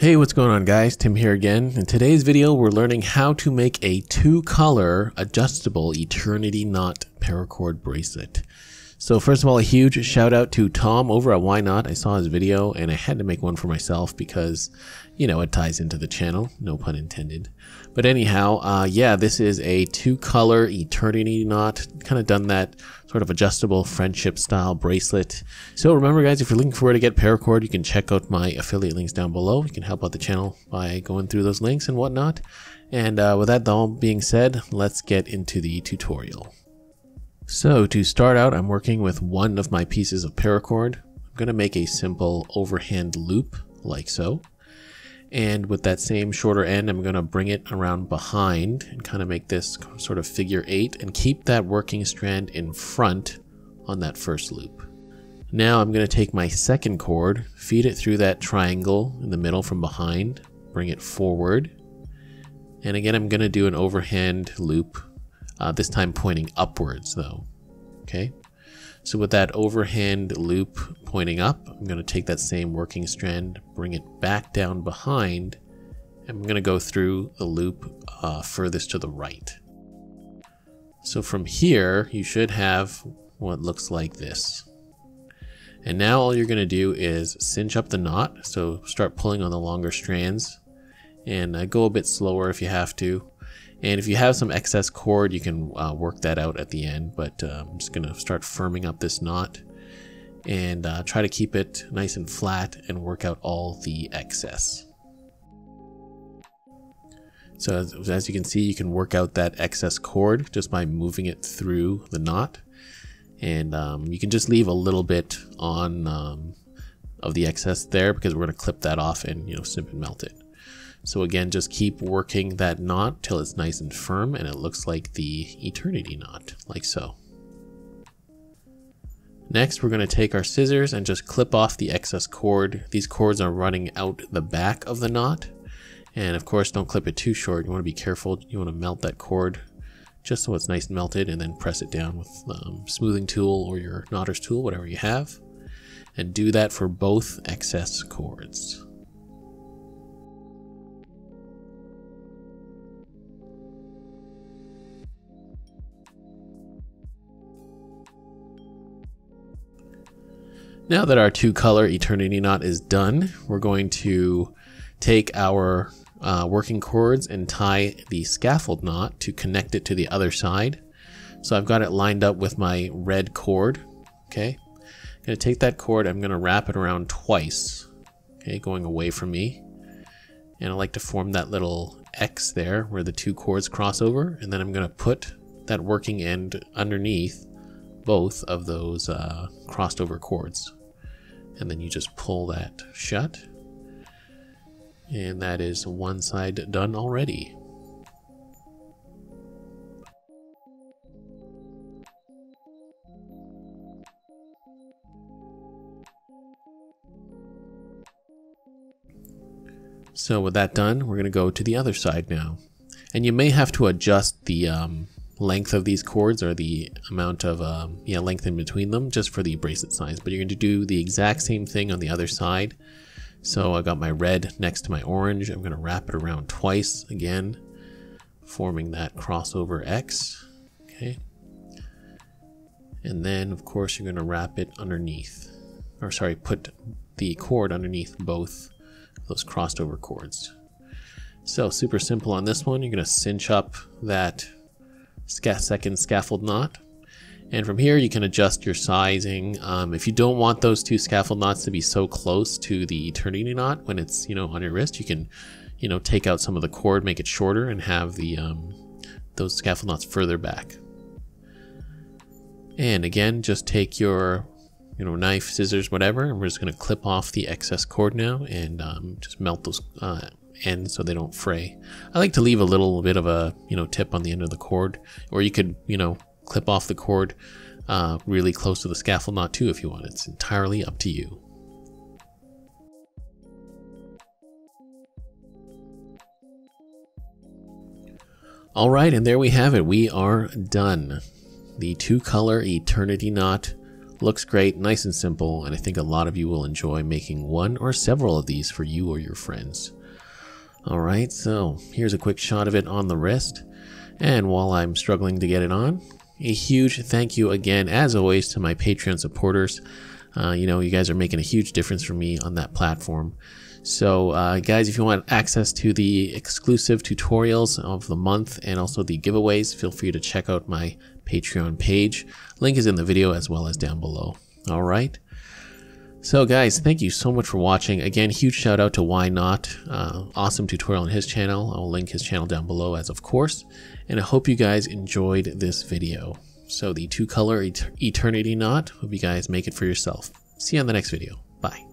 Hey, what's going on guys? Tim here again. In today's video, we're learning how to make a two-color adjustable eternity knot paracord bracelet. So first of all, a huge shout out to Tom over at Why Knot. I saw his video and I had to make one for myself because, you know, it ties into the channel, no pun intended. But anyhow, uh, yeah, this is a two color eternity knot. Kind of done that sort of adjustable friendship style bracelet. So remember guys, if you're looking for where to get paracord, you can check out my affiliate links down below. You can help out the channel by going through those links and whatnot. And uh, with that all being said, let's get into the tutorial. So to start out, I'm working with one of my pieces of paracord. I'm going to make a simple overhand loop like so. And with that same shorter end, I'm going to bring it around behind and kind of make this sort of figure eight and keep that working strand in front on that first loop. Now I'm going to take my second cord, feed it through that triangle in the middle from behind, bring it forward. And again, I'm going to do an overhand loop uh, this time pointing upwards though. Okay, so with that overhand loop pointing up, I'm going to take that same working strand, bring it back down behind, and I'm going to go through the loop uh, furthest to the right. So from here, you should have what looks like this. And now all you're going to do is cinch up the knot. So start pulling on the longer strands and uh, go a bit slower if you have to. And if you have some excess cord, you can uh, work that out at the end. But uh, I'm just going to start firming up this knot and uh, try to keep it nice and flat and work out all the excess. So as, as you can see, you can work out that excess cord just by moving it through the knot. And um, you can just leave a little bit on um, of the excess there because we're going to clip that off and you know snip and melt it. So again, just keep working that knot till it's nice and firm and it looks like the eternity knot, like so. Next, we're going to take our scissors and just clip off the excess cord. These cords are running out the back of the knot. And of course, don't clip it too short. You want to be careful. You want to melt that cord just so it's nice and melted and then press it down with um, smoothing tool or your knotter's tool, whatever you have. And do that for both excess cords. Now that our two color eternity knot is done, we're going to take our uh, working cords and tie the scaffold knot to connect it to the other side. So I've got it lined up with my red cord. Okay, I'm gonna take that cord, I'm gonna wrap it around twice. Okay, going away from me. And I like to form that little X there where the two cords cross over. And then I'm gonna put that working end underneath both of those uh, crossed over cords and then you just pull that shut. And that is one side done already. So with that done, we're going to go to the other side now. And you may have to adjust the um, length of these cords or the amount of um, yeah length in between them just for the bracelet size but you're going to do the exact same thing on the other side. So I got my red next to my orange. I'm going to wrap it around twice again forming that crossover X okay? And then of course you're going to wrap it underneath or sorry put the cord underneath both those crossed over cords. So super simple on this one. You're going to cinch up that second scaffold knot. And from here, you can adjust your sizing. Um, if you don't want those two scaffold knots to be so close to the eternity knot when it's, you know, on your wrist, you can, you know, take out some of the cord, make it shorter, and have the um, those scaffold knots further back. And again, just take your, you know, knife, scissors, whatever, and we're just going to clip off the excess cord now and um, just melt those uh, end so they don't fray. I like to leave a little bit of a, you know, tip on the end of the cord, or you could, you know, clip off the cord uh, really close to the scaffold knot too if you want. It's entirely up to you. All right, and there we have it. We are done. The two color eternity knot Looks great, nice and simple, and I think a lot of you will enjoy making one or several of these for you or your friends. Alright, so here's a quick shot of it on the wrist. And while I'm struggling to get it on, a huge thank you again, as always, to my Patreon supporters. Uh, you know, you guys are making a huge difference for me on that platform. So, uh, guys, if you want access to the exclusive tutorials of the month and also the giveaways, feel free to check out my Patreon page. Link is in the video as well as down below. All right. So guys, thank you so much for watching. Again, huge shout out to Why Knot. Uh, awesome tutorial on his channel. I'll link his channel down below as of course. And I hope you guys enjoyed this video. So the two color et eternity knot, hope you guys make it for yourself. See you on the next video. Bye.